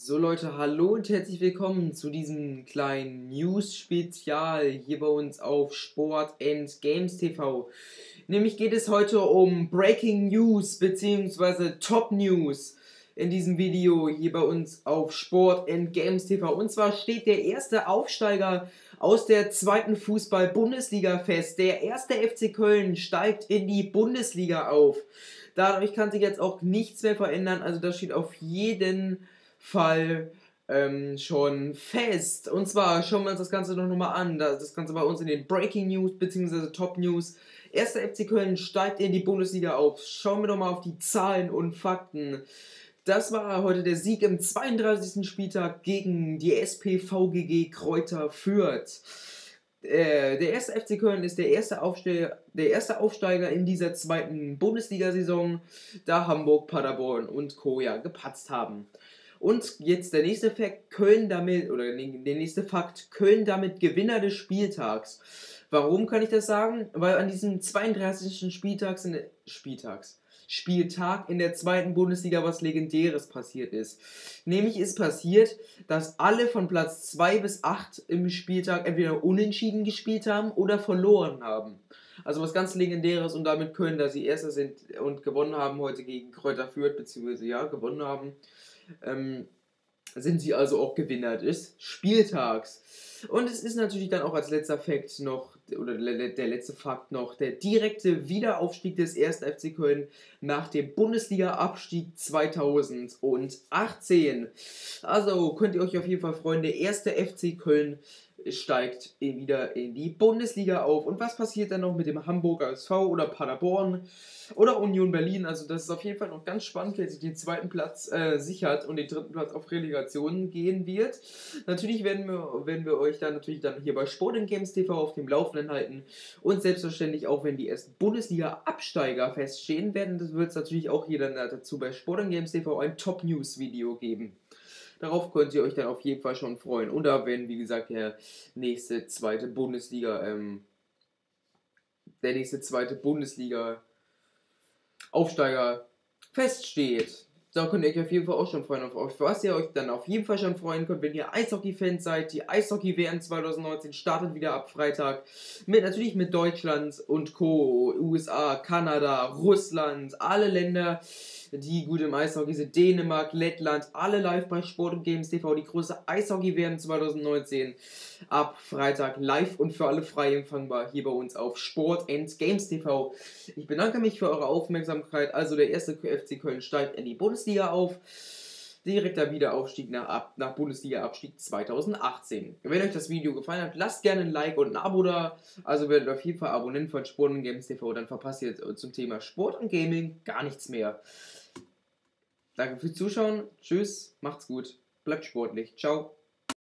So Leute, hallo und herzlich willkommen zu diesem kleinen News-Spezial hier bei uns auf Sport and Games TV. Nämlich geht es heute um Breaking News bzw. Top News in diesem Video hier bei uns auf Sport and Games TV. Und zwar steht der erste Aufsteiger aus der zweiten Fußball-Bundesliga fest. Der erste FC Köln steigt in die Bundesliga auf. Dadurch kann sich jetzt auch nichts mehr verändern. Also das steht auf jeden Fall ähm, schon fest. Und zwar schauen wir uns das Ganze noch mal an. Das Ganze bei uns in den Breaking News bzw. Top News. Erster FC Köln steigt in die Bundesliga auf. Schauen wir doch mal auf die Zahlen und Fakten. Das war heute der Sieg im 32. Spieltag gegen die SPVGG Kräuter Fürth. Äh, der erste FC Köln ist der erste, Aufsteiger, der erste Aufsteiger in dieser zweiten Bundesliga-Saison, da Hamburg, Paderborn und Co. ja gepatzt haben. Und jetzt der nächste Fakt, Köln damit, oder der nächste Fakt, Köln damit Gewinner des Spieltags. Warum kann ich das sagen? Weil an diesem 32. Spieltags in Spieltags, Spieltag in der zweiten Bundesliga was Legendäres passiert ist. Nämlich ist passiert, dass alle von Platz 2 bis 8 im Spieltag entweder unentschieden gespielt haben oder verloren haben. Also was ganz Legendäres und damit können, dass sie Erster sind und gewonnen haben heute gegen Kräuter Fürth, beziehungsweise ja, gewonnen haben ähm, sind sie also auch Gewinner des Spieltags. Und es ist natürlich dann auch als letzter Fakt noch, oder der letzte Fakt noch, der direkte Wiederaufstieg des 1. FC Köln nach dem Bundesliga-Abstieg 2018. Also könnt ihr euch auf jeden Fall freuen, der erste FC Köln steigt wieder in die Bundesliga auf. Und was passiert dann noch mit dem Hamburger SV oder Paderborn oder Union Berlin? Also das ist auf jeden Fall noch ganz spannend, wer sich den zweiten Platz äh, sichert und den dritten Platz auf Relegation gehen wird. Natürlich werden wir, werden wir euch dann natürlich dann hier bei Sport Games TV auf dem Laufenden halten und selbstverständlich auch, wenn die ersten Bundesliga-Absteiger feststehen werden, das wird es natürlich auch hier dann dazu bei Sport Games TV ein Top-News-Video geben. Darauf könnt ihr euch dann auf jeden Fall schon freuen. Und da wenn, wie gesagt, der nächste zweite Bundesliga, ähm, der nächste zweite Bundesliga Aufsteiger feststeht. Da könnt ihr euch auf jeden Fall auch schon freuen. Auf was ihr euch dann auf jeden Fall schon freuen könnt, wenn ihr Eishockey-Fans seid. Die Eishockey-WM 2019 startet wieder ab Freitag. Mit, natürlich mit Deutschland und Co., USA, Kanada, Russland, alle Länder die gut im Eishockey sind. Dänemark, Lettland, alle live bei Sport und Games TV. Die große Eishockey-WM 2019 ab Freitag live und für alle frei empfangbar hier bei uns auf Sport and Games TV. Ich bedanke mich für eure Aufmerksamkeit. Also der erste FC Köln steigt in die Bundesliga auf direkter Wiederaufstieg nach, nach Bundesliga-Abstieg 2018. Wenn euch das Video gefallen hat, lasst gerne ein Like und ein Abo da. Also werdet auf jeden Fall Abonnent von Sport und Games TV, dann verpasst ihr zum Thema Sport und Gaming gar nichts mehr. Danke fürs Zuschauen. Tschüss, macht's gut, bleibt sportlich. Ciao.